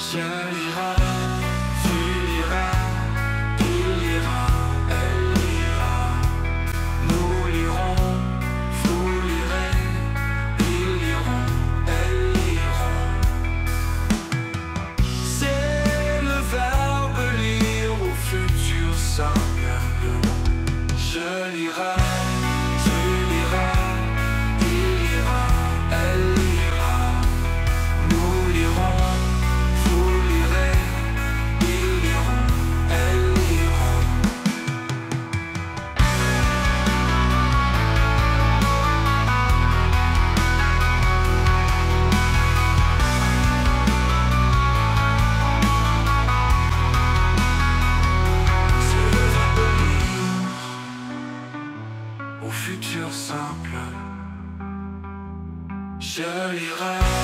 生日快 futur simple. Je lirai.